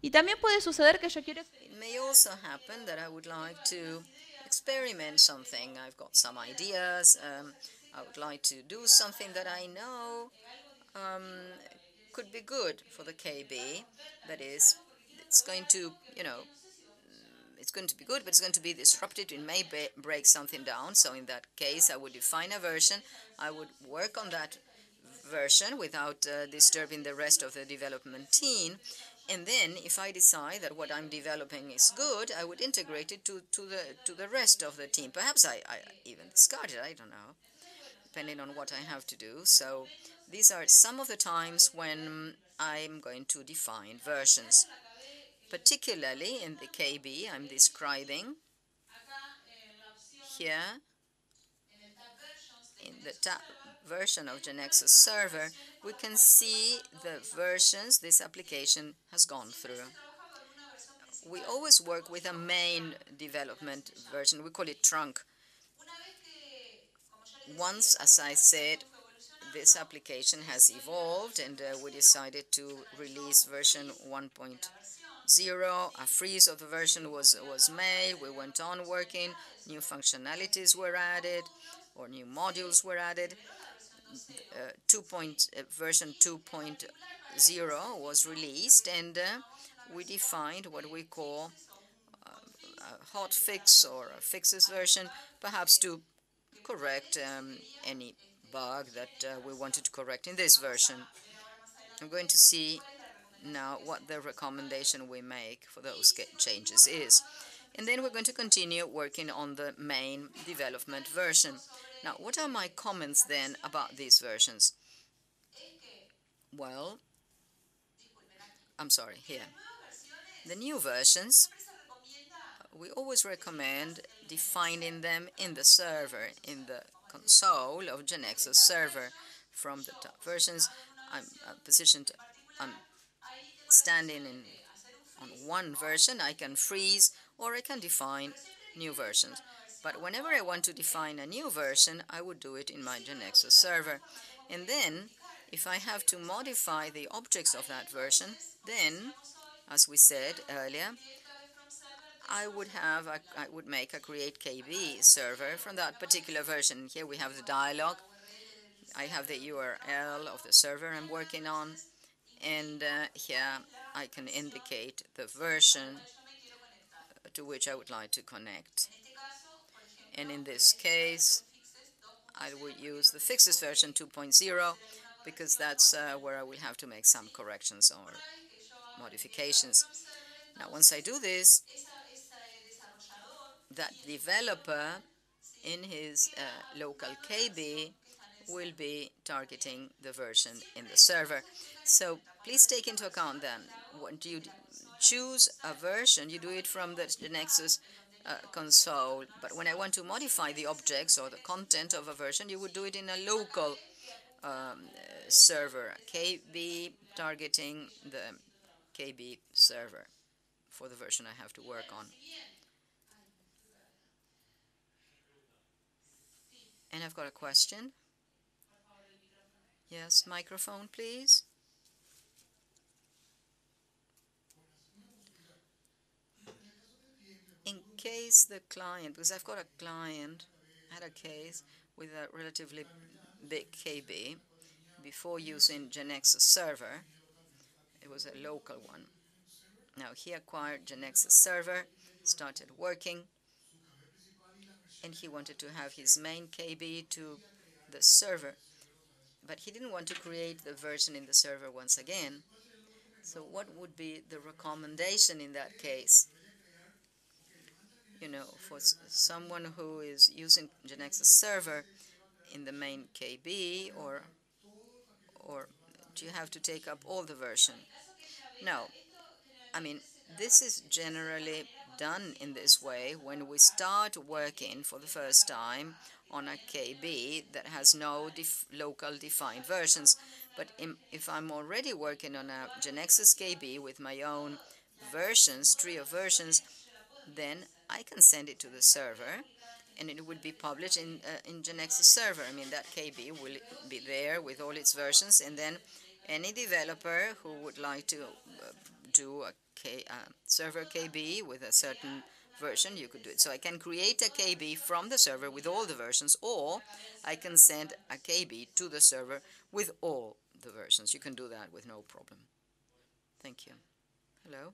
Y también puede suceder que yo quiero... It may also happen that I would like to experiment something. I've got some ideas. Um, I would like to do something that I know um, could be good for the KB. That is, it's going to, you know, it's going to be good, but it's going to be disrupted. It may break something down. So in that case, I would define a version. I would work on that version without uh, disturbing the rest of the development team. And then, if I decide that what I'm developing is good, I would integrate it to, to the to the rest of the team. Perhaps I, I even discard it. I don't know, depending on what I have to do. So these are some of the times when I'm going to define versions. Particularly in the KB I'm describing here in the version of GeneXus server, we can see the versions this application has gone through. We always work with a main development version. We call it trunk. Once, as I said, this application has evolved and uh, we decided to release version 1.0. A freeze of the version was, was made. We went on working. New functionalities were added or new modules were added. Uh, 2. Point, uh, version 2.0 was released and uh, we defined what we call a hot fix or a fixes version, perhaps to correct um, any bug that uh, we wanted to correct in this version. I'm going to see now what the recommendation we make for those changes is. And then we're going to continue working on the main development version. Now, what are my comments then about these versions? Well, I'm sorry, here. The new versions, we always recommend defining them in the server, in the console of GeneXus server from the top versions. I'm uh, positioned, I'm standing in on one version. I can freeze or I can define new versions. But whenever I want to define a new version, I would do it in my GeneXus server. And then, if I have to modify the objects of that version, then, as we said earlier, I would have a, I would make a create KB server from that particular version. Here we have the dialog. I have the URL of the server I'm working on, and uh, here I can indicate the version to which I would like to connect. And in this case, I would use the fixes version 2.0 because that's uh, where I will have to make some corrections or modifications. Now, once I do this, that developer in his uh, local KB will be targeting the version in the server. So please take into account then, when you choose a version, you do it from the, the GeneXus console. But when I want to modify the objects or the content of a version, you would do it in a local um, server, KB targeting the KB server for the version I have to work on. And I've got a question. Yes, microphone, please. In case the client, because I've got a client, had a case with a relatively big KB before using GeneXus server. It was a local one. Now he acquired GeneXus server, started working, and he wanted to have his main KB to the server. But he didn't want to create the version in the server once again. So what would be the recommendation in that case? You know, for someone who is using GeneXus server in the main KB, or or do you have to take up all the version? No. I mean, this is generally done in this way when we start working for the first time on a KB that has no def local defined versions. But if I'm already working on a GeneXus KB with my own versions, trio versions, then I can send it to the server and it will be published in, uh, in GeneXus server. I mean, that KB will be there with all its versions and then any developer who would like to uh, do a K, uh, server KB with a certain version, you could do it. So I can create a KB from the server with all the versions, or I can send a KB to the server with all the versions. You can do that with no problem. Thank you. Hello?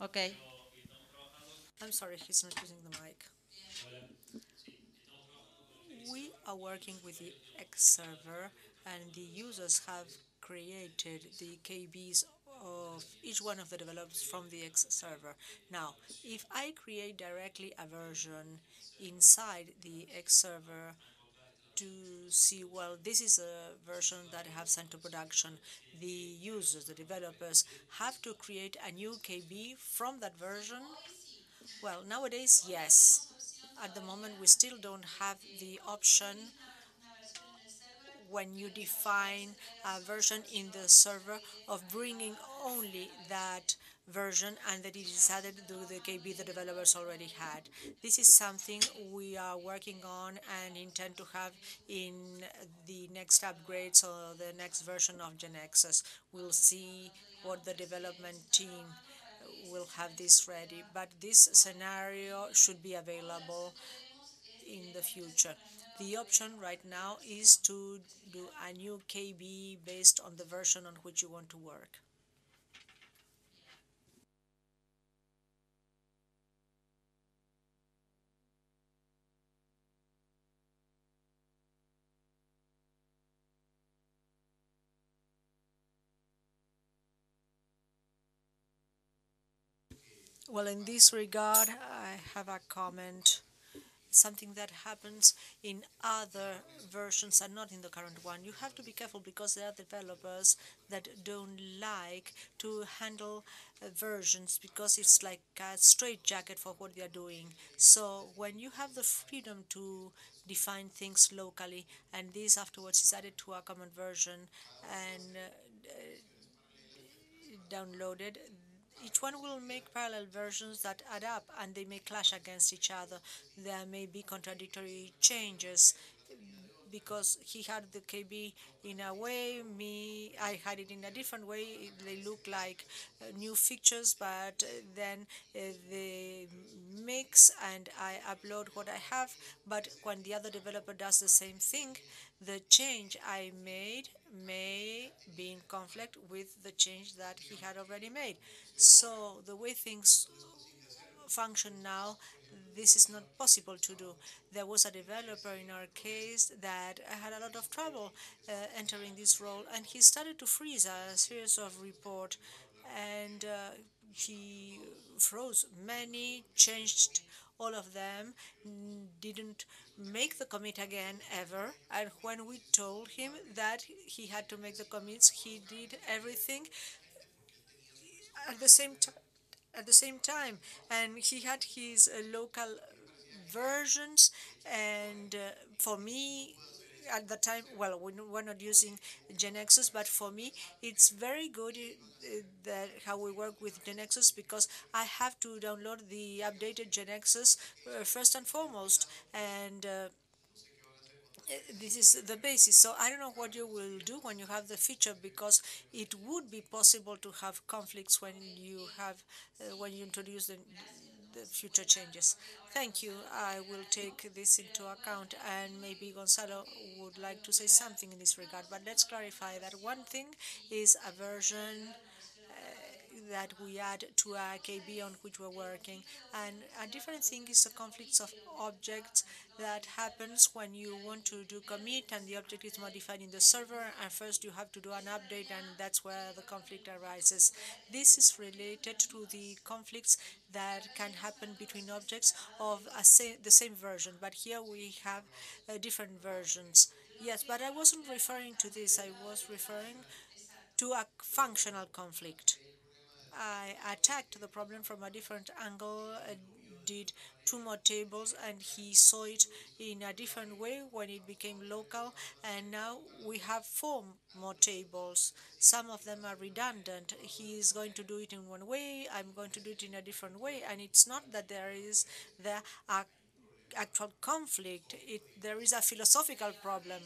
Okay. I'm sorry, he's not using the mic. We are working with the X server, and the users have created the KBs of each one of the developers from the X server. Now, if I create directly a version inside the X server to see, well, this is a version that I have sent to production, the users, the developers, have to create a new KB from that version? Well, nowadays, yes. At the moment, we still don't have the option when you define a version in the server of bringing only that version and that it is added to do the KB the developers already had. This is something we are working on and intend to have in the next upgrades or the next version of GeneXus. We'll see what the development team will have this ready, but this scenario should be available in the future. The option right now is to do a new KB based on the version on which you want to work. Well, in this regard, I have a comment something that happens in other versions and not in the current one. You have to be careful because there are developers that don't like to handle uh, versions because it's like a straitjacket for what they are doing. So when you have the freedom to define things locally and this afterwards is added to a common version and uh, downloaded, each one will make parallel versions that add up and they may clash against each other. There may be contradictory changes because he had the KB in a way, me, I had it in a different way. They look like uh, new features, but uh, then uh, they mix and I upload what I have. But when the other developer does the same thing, the change I made may be in conflict with the change that he had already made. So the way things function now, this is not possible to do. There was a developer in our case that had a lot of trouble uh, entering this role, and he started to freeze a series of report, and uh, he froze many, changed all of them, didn't make the commit again ever. And when we told him that he had to make the commits, he did everything at the same time. At the same time, and he had his uh, local versions, and uh, for me, at the time, well, we we're not using GeneXus, but for me, it's very good uh, that how we work with GeneXus because I have to download the updated GeneXus first and foremost, and uh, this is the basis. So I don't know what you will do when you have the feature because it would be possible to have conflicts when you have uh, when you introduce the, the future changes. Thank you. I will take this into account, and maybe Gonzalo would like to say something in this regard. But let's clarify that one thing is a version that we add to a KB on which we're working. And a different thing is the conflicts of objects that happens when you want to do commit and the object is modified in the server and first you have to do an update and that's where the conflict arises. This is related to the conflicts that can happen between objects of sa the same version, but here we have uh, different versions. Yes, but I wasn't referring to this. I was referring to a functional conflict. I attacked the problem from a different angle, uh, did two more tables and he saw it in a different way when it became local and now we have four more tables. Some of them are redundant. He is going to do it in one way i'm going to do it in a different way and it's not that there is there the actual conflict. It there is a philosophical problem.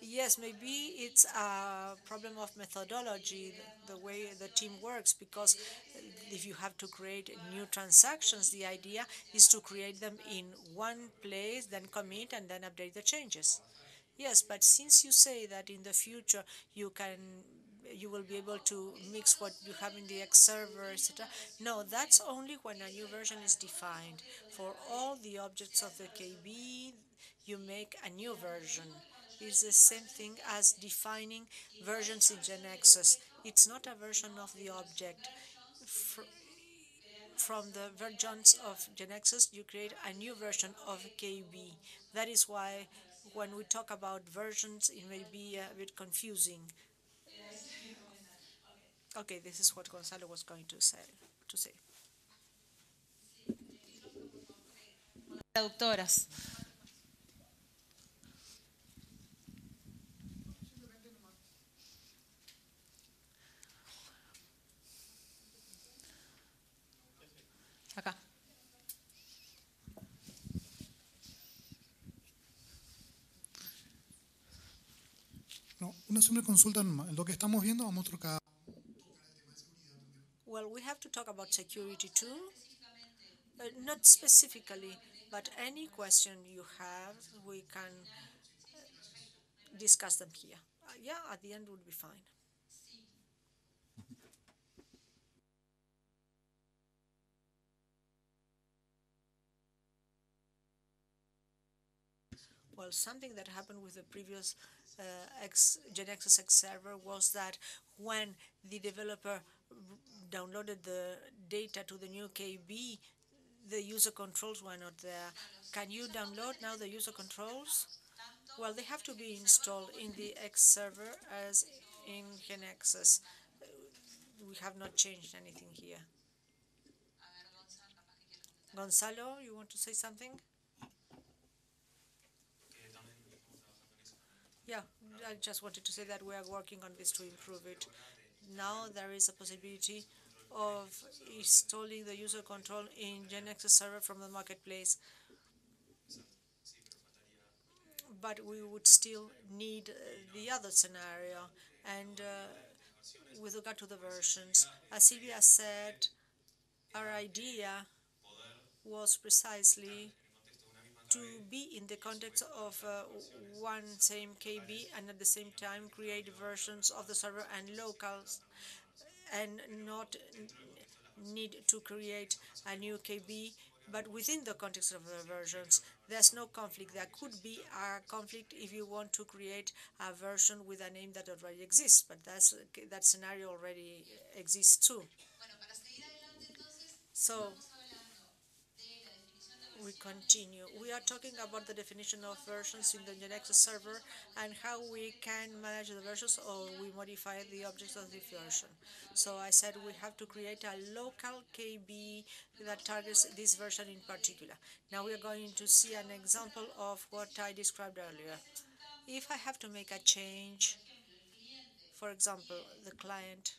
Yes, maybe it's a problem of methodology, the way the team works, because if you have to create new transactions, the idea is to create them in one place, then commit, and then update the changes. Yes, but since you say that in the future you can you will be able to mix what you have in the X server, etc. No, that's only when a new version is defined. For all the objects of the KB, you make a new version It's the same thing as defining versions in GeneXus. It's not a version of the object. Fr from the versions of GeneXus, you create a new version of KB. That is why when we talk about versions, it may be a bit confusing. Okay, this is what Gonzalo was going to say. To say. Traductoras. Consulta. Lo que estamos viendo, vamos a tocar Well, we have to talk about security too. Uh, not specifically, but any question you have, we can uh, discuss them here. Uh, yeah, at the end would be fine. Well, something that happened with the previous Uh, X, GeneXus X server was that when the developer downloaded the data to the new KB, the user controls were not there. Can you download now the user controls? Well, they have to be installed in the X server as in GeneXus. We have not changed anything here. Gonzalo, you want to say something? Yeah, I just wanted to say that we are working on this to improve it. Now there is a possibility of installing the user control in GeneXus server from the marketplace. But we would still need uh, the other scenario. And uh, with regard to the versions, as Silvia said, our idea was precisely to be in the context of uh, one same KB and at the same time create versions of the server and locals and not need to create a new KB but within the context of the versions. There's no conflict. There could be a conflict if you want to create a version with a name that already exists, but that's, that scenario already exists too. So we continue. We are talking about the definition of versions in the GeneXus server and how we can manage the versions or we modify the objects of the version. So I said we have to create a local KB that targets this version in particular. Now we are going to see an example of what I described earlier. If I have to make a change, for example, the client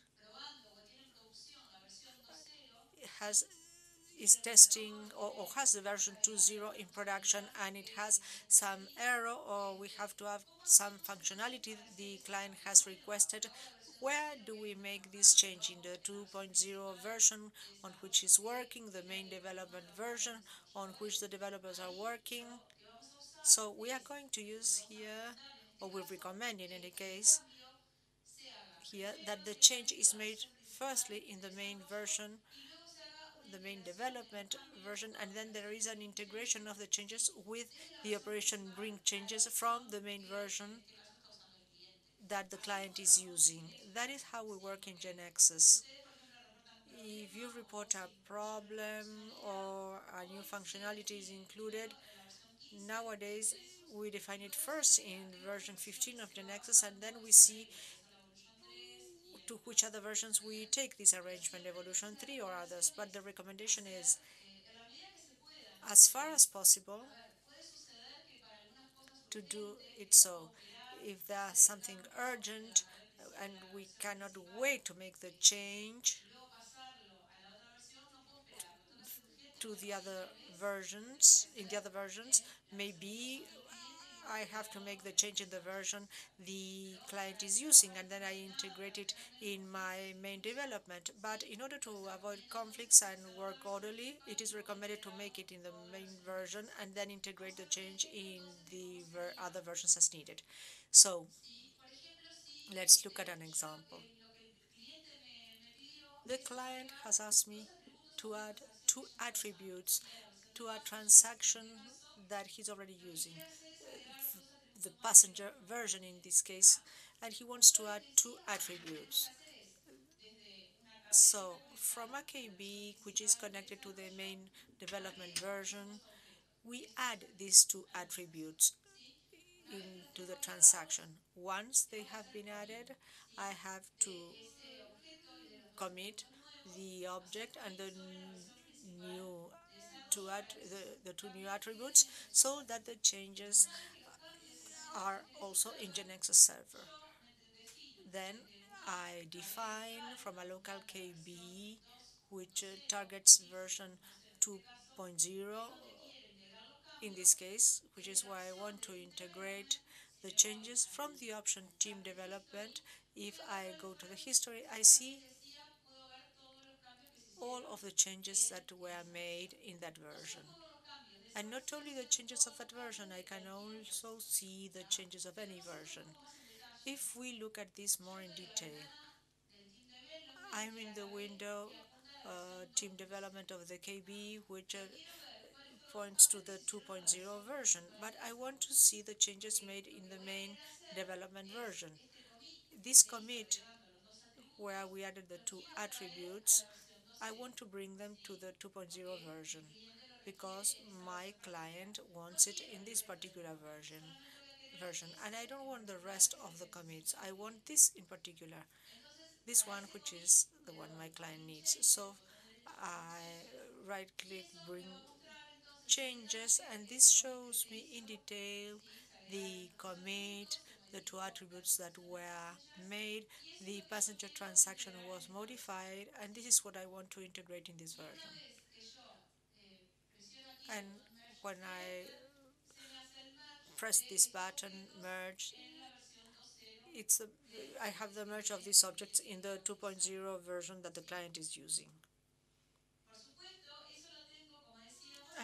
has is testing or, or, has the version 2.0 in production and it has some error or we have to have some functionality the client has requested, where do we make this change in the 2.0 version on which is working, the main development version on which the developers are working? So we are going to use here, or we recommend in any case, here that the change is made firstly in the main version the main development version, and then there is an integration of the changes with the operation bring changes from the main version that the client is using. That is how we work in GeneXus. If you report a problem or a new functionality is included, nowadays we define it first in version 15 of GeneXus, and then we see to which other versions we take this arrangement, evolution 3 or others. But the recommendation is as far as possible to do it so. If there's something urgent uh, and we cannot wait to make the change to the other versions, in the other versions, maybe I have to make the change in the version the client is using and then I integrate it in my main development. But in order to avoid conflicts and work orderly, it is recommended to make it in the main version and then integrate the change in the ver other versions as needed. So let's look at an example. The client has asked me to add two attributes to a transaction that he's already using the passenger version in this case, and he wants to add two attributes. So from a KB, which is connected to the main development version, we add these two attributes into the transaction. Once they have been added, I have to commit the object and the new to add the, the two new attributes so that the changes are also in GeneXus server. Then I define from a local KB which uh, targets version 2.0 in this case, which is why I want to integrate the changes from the option team development. If I go to the history, I see all of the changes that were made in that version. And not only the changes of that version, I can also see the changes of any version. If we look at this more in detail, I'm in the window uh, team development of the KB, which uh, points to the 2.0 version, but I want to see the changes made in the main development version. This commit, where we added the two attributes, I want to bring them to the 2.0 version because my client wants it in this particular version version and I don't want the rest of the commits. I want this in particular, this one which is the one my client needs. So I right click bring changes and this shows me in detail the commit, the two attributes that were made, the passenger transaction was modified and this is what I want to integrate in this version when I press this button merge it's a, I have the merge of these objects in the 2.0 version that the client is using.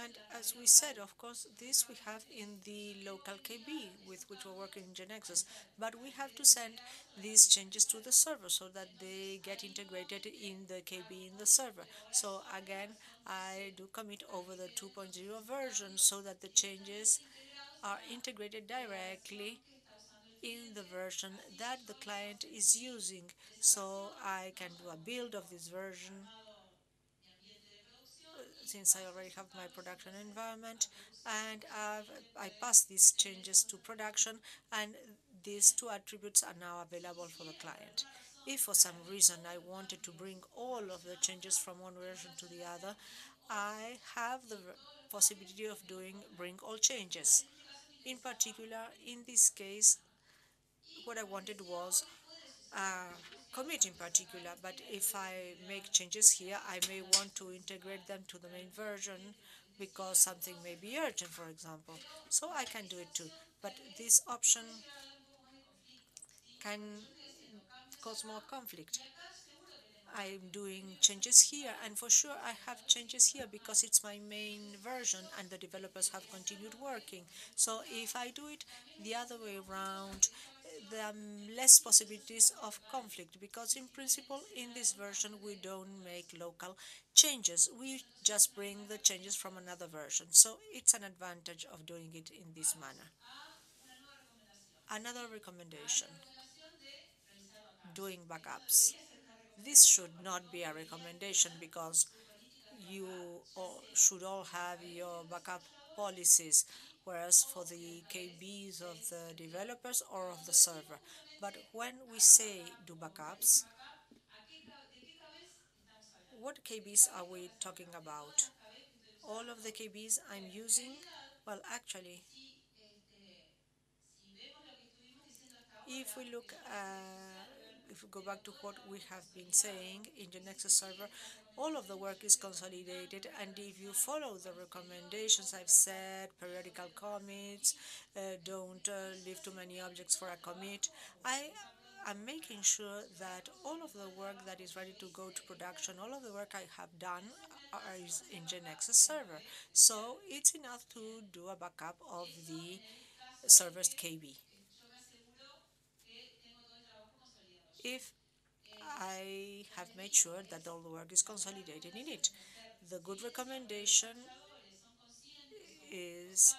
And as we said, of course, this we have in the local KB with which we're working in GeneXus, but we have to send these changes to the server so that they get integrated in the KB in the server. So again, I do commit over the 2.0 version so that the changes are integrated directly in the version that the client is using. So I can do a build of this version since I already have my production environment and I've, I pass these changes to production and these two attributes are now available for the client. If for some reason I wanted to bring all of the changes from one version to the other, I have the possibility of doing bring all changes. In particular, in this case, what I wanted was uh, commit in particular, but if I make changes here, I may want to integrate them to the main version because something may be urgent, for example. So I can do it too. But this option can cause more conflict. I'm doing changes here, and for sure I have changes here because it's my main version and the developers have continued working. So if I do it the other way around, are less possibilities of conflict because in principle in this version we don't make local changes. We just bring the changes from another version. So it's an advantage of doing it in this manner. Another recommendation doing backups. This should not be a recommendation because you should all have your backup policies whereas for the KBs of the developers or of the server. But when we say do backups, what KBs are we talking about? all of the KBs I'm using, well, actually, if we look, uh, if we go back to what we have been saying in the GeneXus server, all of the work is consolidated, and if you follow the recommendations I've said, periodical commits, uh, don't uh, leave too many objects for a commit, I am making sure that all of the work that is ready to go to production, all of the work I have done is in GeneXus server. So it's enough to do a backup of the server's KB. If I have made sure that all the work is consolidated in it. The good recommendation is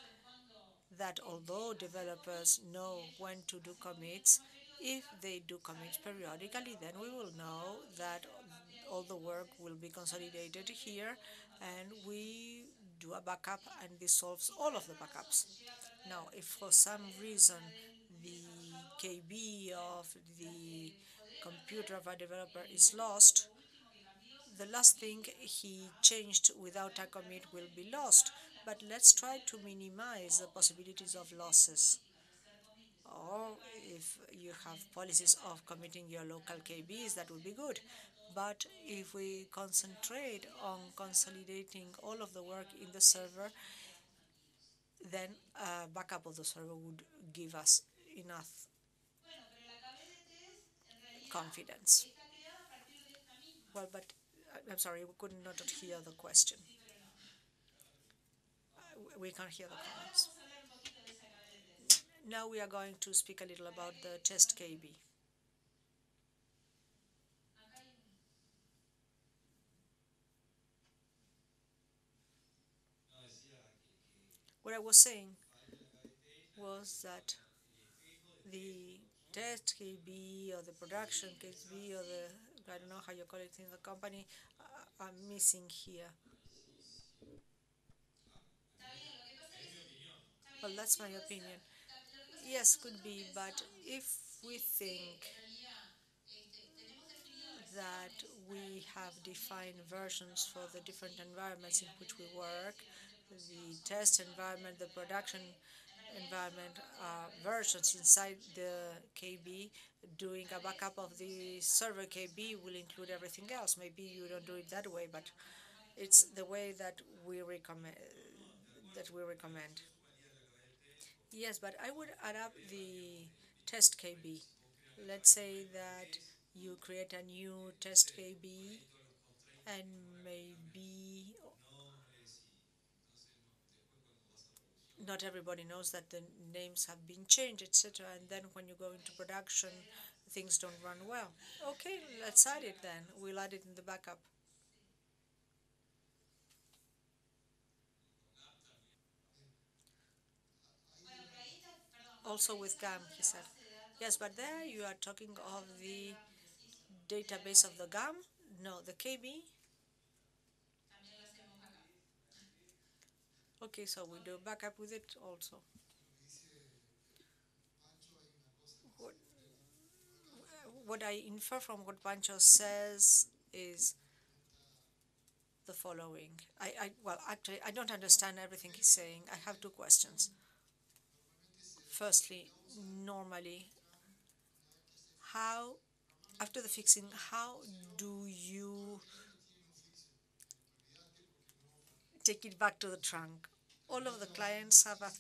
that although developers know when to do commits, if they do commits periodically, then we will know that all the work will be consolidated here and we do a backup and this solves all of the backups. Now, if for some reason the KB of the computer of a developer is lost, the last thing he changed without a commit will be lost. But let's try to minimize the possibilities of losses. Or if you have policies of committing your local KBs, that would be good. But if we concentrate on consolidating all of the work in the server, then a backup of the server would give us enough confidence. Well, but uh, I'm sorry, we could not hear the question. Uh, we can't hear the comments. Now we are going to speak a little about the test KB. What I was saying was that the test KB or the production KB or the, I don't know how you call it in the company, uh, are missing here. Well, that's my opinion. Yes, could be, but if we think that we have defined versions for the different environments in which we work, the test environment, the production environment uh, versions inside the KB, doing a backup of the server KB will include everything else. Maybe you don't do it that way, but it's the way that we recommend. That we recommend. Yes, but I would add up the test KB. Let's say that you create a new test KB, and maybe not everybody knows that the names have been changed, etc. And then when you go into production, things don't run well. Okay, let's add it then. We'll add it in the backup. Also with GAM, he said. Yes, but there you are talking of the database of the GAM? No, the KB? Okay, so we do backup with it also. What, what I infer from what Pancho says is the following. I, I well, actually, I don't understand everything he's saying. I have two questions. Firstly, normally, how after the fixing, how do you take it back to the trunk. All of the clients have a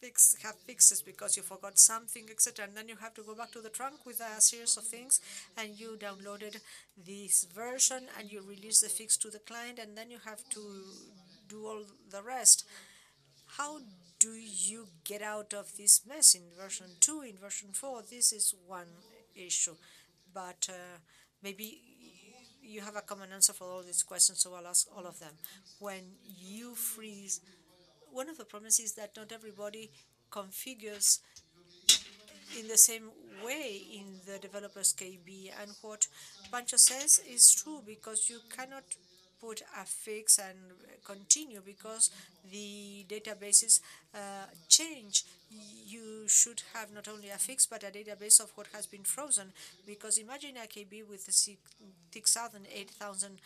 fix have fixes because you forgot something, etc. And then you have to go back to the trunk with a series of things, and you downloaded this version and you release the fix to the client, and then you have to do all the rest. How do you get out of this mess in version 2, in version 4? This is one issue, but uh, maybe you have a common answer for all these questions, so I'll ask all of them. When you freeze, one of the problems is that not everybody configures in the same way in the developer's KB. And what Pancho says is true because you cannot put a fix and continue because the databases uh, change. You should have not only a fix but a database of what has been frozen because imagine a KB with 6,000, 8,000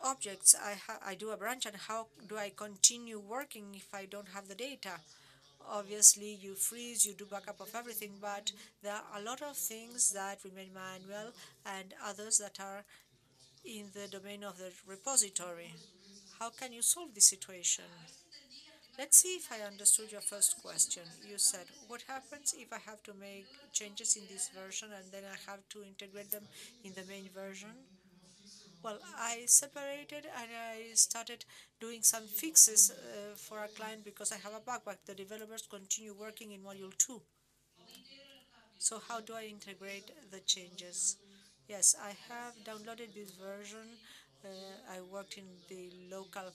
objects I, I do a branch and how do I continue working if I don't have the data? Obviously, you freeze, you do backup of everything, but there are a lot of things that remain manual and others that are in the domain of the repository. How can you solve this situation? Let's see if I understood your first question. You said, what happens if I have to make changes in this version and then I have to integrate them in the main version? Well, I separated and I started doing some fixes uh, for a client because I have a bug, but the developers continue working in module 2. So how do I integrate the changes? Yes, I have downloaded this version. Uh, I worked in the local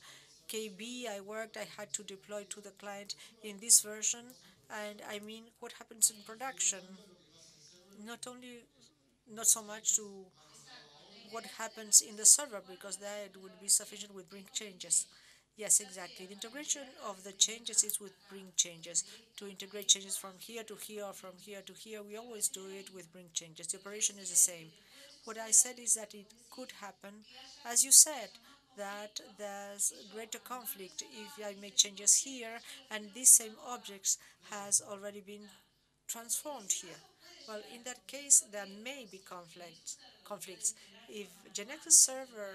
KB I worked, I had to deploy to the client in this version. And I mean, what happens in production? Not only, not so much to what happens in the server because that would be sufficient with bring changes. Yes, exactly. The integration of the changes is with bring changes. To integrate changes from here to here or from here to here, we always do it with bring changes. The operation is the same. What I said is that it could happen, as you said, that there's greater conflict if I make changes here and these same objects has already been transformed here. Well, in that case, there may be conflicts. conflicts. If GeneXus server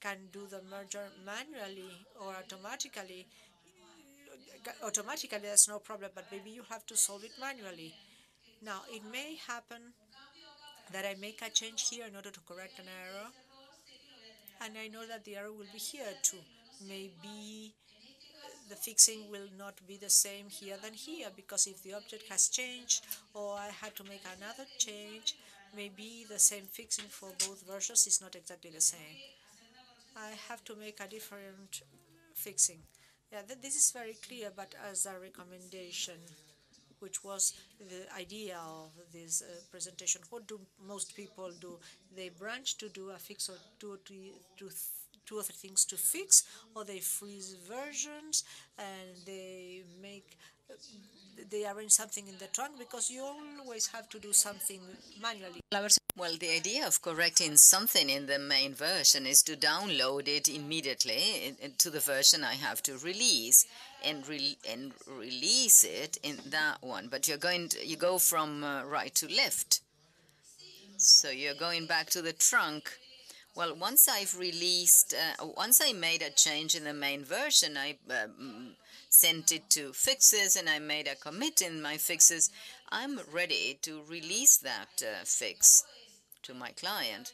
can do the merger manually or automatically, automatically there's no problem, but maybe you have to solve it manually. Now, it may happen that I make a change here in order to correct an error, and I know that the error will be here too. Maybe the fixing will not be the same here than here, because if the object has changed or I had to make another change, maybe the same fixing for both versions is not exactly the same. I have to make a different fixing. Yeah, th this is very clear, but as a recommendation, which was the idea of this uh, presentation, what do most people do? They branch to do a fix or two or three, two, or three things to fix, or they freeze versions and they make they arrange something in the trunk because you always have to do something manually. Well, the idea of correcting something in the main version is to download it immediately to the version I have to release and re and release it in that one. But you're going to, you go from uh, right to left. So you're going back to the trunk. Well, once I've released, uh, once I made a change in the main version, I uh, sent it to fixes and I made a commit in my fixes, I'm ready to release that uh, fix to my client.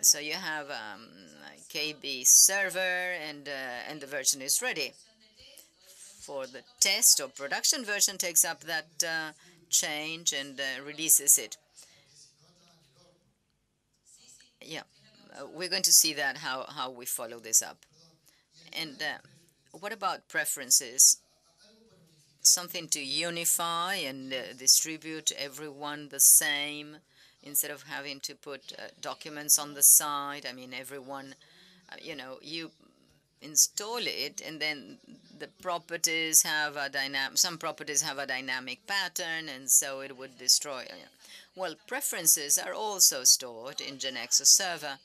So you have um, a KB server and, uh, and the version is ready. For the test or production version takes up that uh, change and uh, releases it. Yeah, uh, we're going to see that, how, how we follow this up. And uh, what about preferences? Something to unify and uh, distribute everyone the same instead of having to put uh, documents on the side. I mean, everyone, uh, you know, you install it and then the properties have a dynamic, some properties have a dynamic pattern and so it would destroy. Well, preferences are also stored in GeneXus server.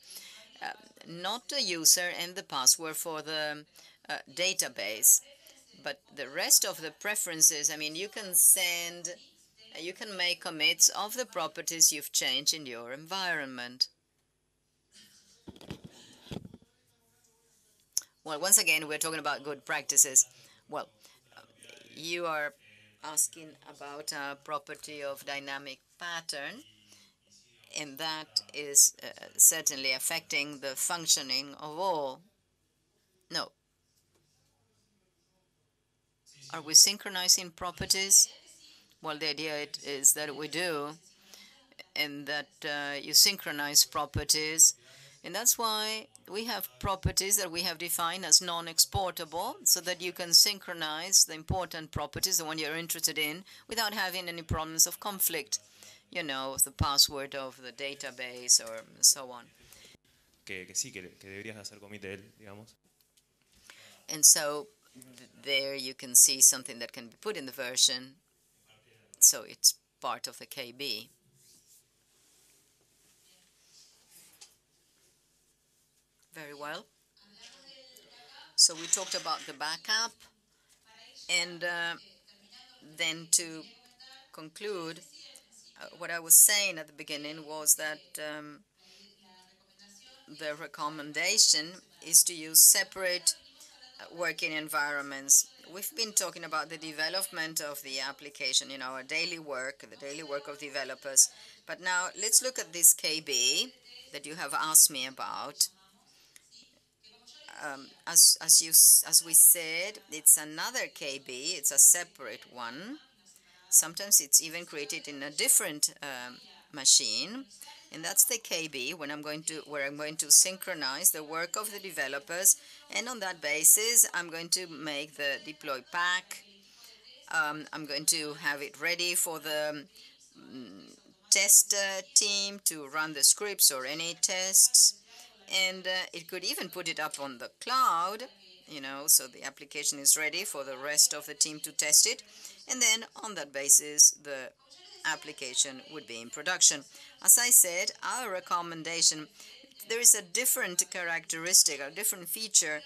Uh, not the user and the password for the uh, database. But the rest of the preferences, I mean, you can send, you can make commits of the properties you've changed in your environment. Well, once again, we're talking about good practices. Well, you are asking about a property of dynamic pattern, and that is uh, certainly affecting the functioning of all. No, are we synchronizing properties? Well, the idea is that we do, and that uh, you synchronize properties. And that's why we have properties that we have defined as non-exportable, so that you can synchronize the important properties, the one you're interested in, without having any problems of conflict, you know, the password of the database or so on. Que, que sí, que, que deberías hacer comité, digamos. And so there you can see something that can be put in the version, so it's part of the KB. Very well. So we talked about the backup, and uh, then to conclude, uh, what I was saying at the beginning was that um, the recommendation is to use separate uh, working environments. We've been talking about the development of the application in our daily work, the daily work of developers. But now let's look at this KB that you have asked me about. Um, as as you as we said, it's another KB. It's a separate one. Sometimes it's even created in a different um, machine, and that's the KB when I'm going to where I'm going to synchronize the work of the developers, and on that basis, I'm going to make the deploy pack. Um, I'm going to have it ready for the um, test uh, team to run the scripts or any tests. And uh, it could even put it up on the cloud, you know, so the application is ready for the rest of the team to test it. And then on that basis, the application would be in production. As I said, our recommendation, there is a different characteristic, a different feature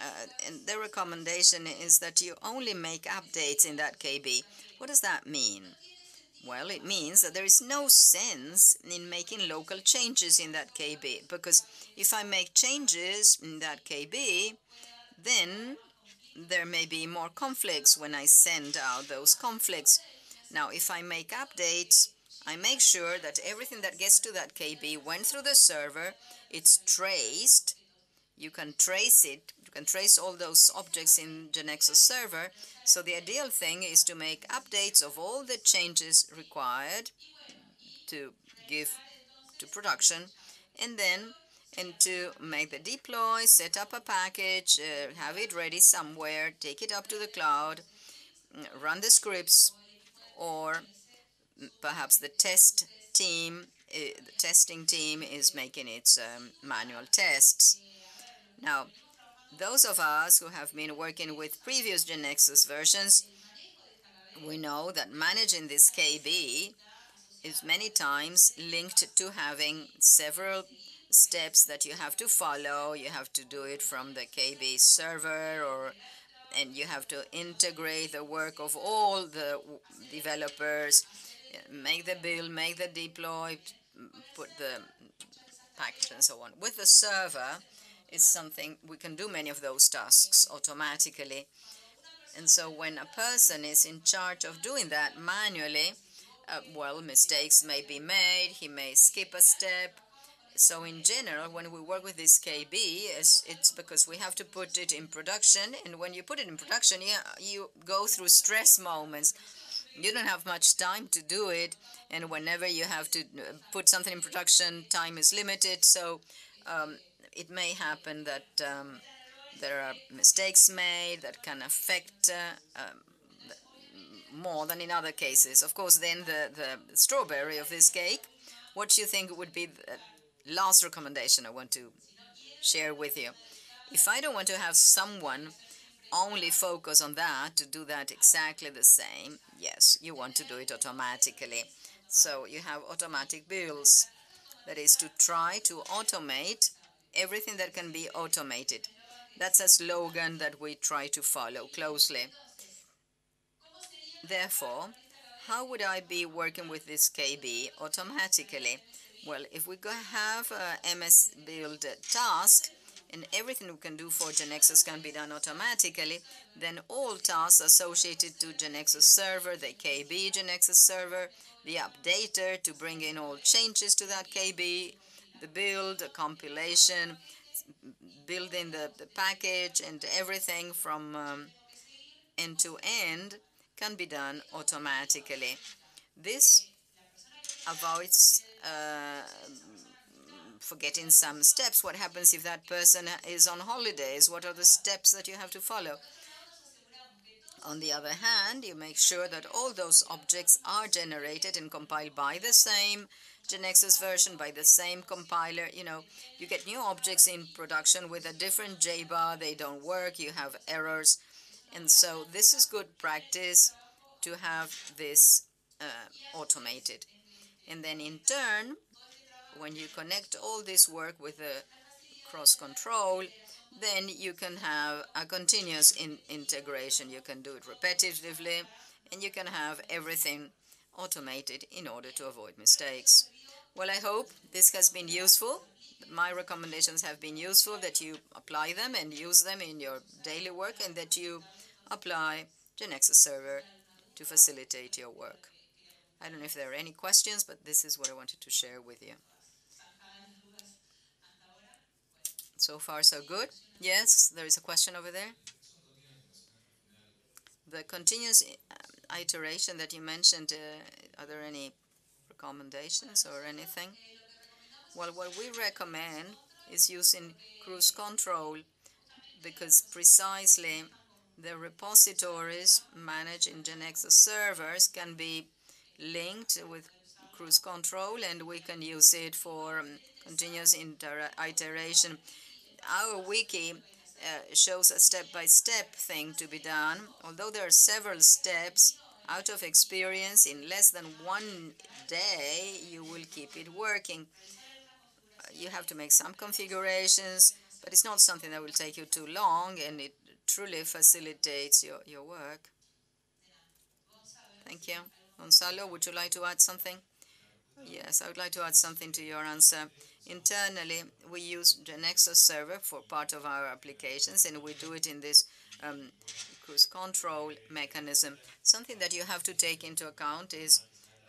uh, and the recommendation is that you only make updates in that KB. What does that mean? Well, it means that there is no sense in making local changes in that KB, because if I make changes in that KB, then there may be more conflicts when I send out those conflicts. Now, if I make updates, I make sure that everything that gets to that KB went through the server, it's traced, you can trace it, you can trace all those objects in GeneXus server. So the ideal thing is to make updates of all the changes required to give to production, and then and to make the deploy, set up a package, uh, have it ready somewhere, take it up to the cloud, mm, run the scripts, or perhaps the test team, uh, the testing team is making its um, manual tests. Now, those of us who have been working with previous GeneXus versions, we know that managing this KB is many times linked to having several steps that you have to follow. You have to do it from the KB server or and you have to integrate the work of all the developers, make the build, make the deploy, put the package and so on. With the server, is something we can do many of those tasks automatically. And so when a person is in charge of doing that manually, uh, well, mistakes may be made, he may skip a step. So in general, when we work with this KB, it's, it's because we have to put it in production. And when you put it in production, you, you go through stress moments. You don't have much time to do it. And whenever you have to uh, put something in production, time is limited. So um, it may happen that um, there are mistakes made that can affect uh, um, more than in other cases. Of course, then the, the strawberry of this cake, what do you think would be the last recommendation I want to share with you? If I don't want to have someone only focus on that, to do that exactly the same, yes, you want to do it automatically. So you have automatic bills. That is to try to automate everything that can be automated. That's a slogan that we try to follow closely. Therefore, how would I be working with this KB automatically? Well, if we have a MS build task, and everything we can do for GeneXus can be done automatically, then all tasks associated to GeneXus server, the KB GeneXus server, the updater to bring in all changes to that KB, the build, the compilation, building the, the package and everything from um, end to end can be done automatically. This avoids uh, forgetting some steps. What happens if that person is on holidays? What are the steps that you have to follow? On the other hand, you make sure that all those objects are generated and compiled by the same GeneXus version by the same compiler. You know, you get new objects in production with a different JBAR. They don't work. You have errors. And so this is good practice to have this uh, automated. And then in turn, when you connect all this work with the cruise control, then you can have a continuous in integration. You can do it repetitively, and you can have everything automated in order to avoid mistakes. Well, I hope this has been useful. My recommendations have been useful, that you apply them and use them in your daily work, and that you apply GeneXus Server to facilitate your work. I don't know if there are any questions, but this is what I wanted to share with you. So far, so good. Yes, there is a question over there. The continuous uh, iteration that you mentioned, uh, are there any recommendations or anything? Well, what we recommend is using cruise control because precisely the repositories managed in GeneXus servers can be linked with cruise control and we can use it for um, continuous iteration. Our wiki uh, shows a step-by-step -step thing to be done. Although there are several steps, out of experience, in less than one day, you will keep it working. You have to make some configurations, but it's not something that will take you too long, and it truly facilitates your, your work. Thank you. Gonzalo, would you like to add something? Yes, I would like to add something to your answer. Internally, we use GeneXus server for part of our applications, and we do it in this um, cruise control mechanism. Something that you have to take into account is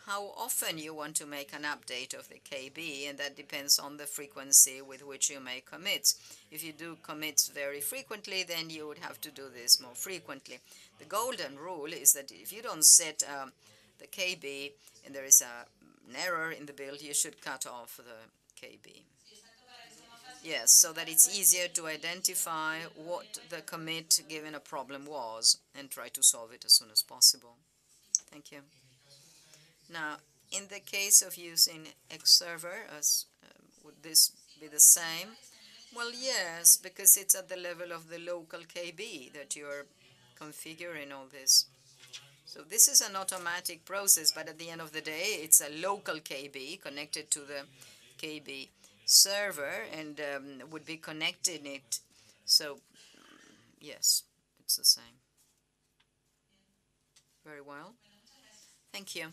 how often you want to make an update of the KB, and that depends on the frequency with which you make commits. If you do commits very frequently, then you would have to do this more frequently. The golden rule is that if you don't set um, the KB and there is a, an error in the build, you should cut off the KB. Yes, so that it's easier to identify what the commit given a problem was and try to solve it as soon as possible. Thank you. Now, in the case of using Xserver, as, uh, would this be the same? Well, yes, because it's at the level of the local KB that you're configuring all this. So this is an automatic process, but at the end of the day, it's a local KB connected to the KB server and um, would be connecting it. So, yes, it's the same. Very well. Thank you.